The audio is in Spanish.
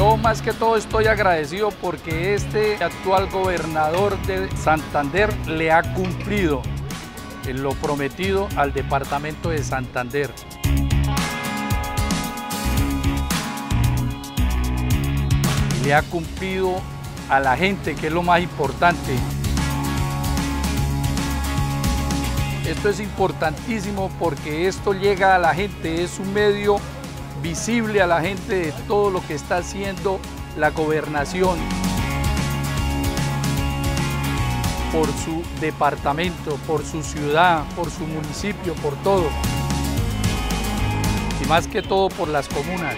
más que todo estoy agradecido porque este actual gobernador de Santander le ha cumplido lo prometido al departamento de Santander. Le ha cumplido a la gente, que es lo más importante. Esto es importantísimo porque esto llega a la gente, es un medio visible a la gente de todo lo que está haciendo la gobernación por su departamento, por su ciudad, por su municipio, por todo. Y más que todo por las comunas.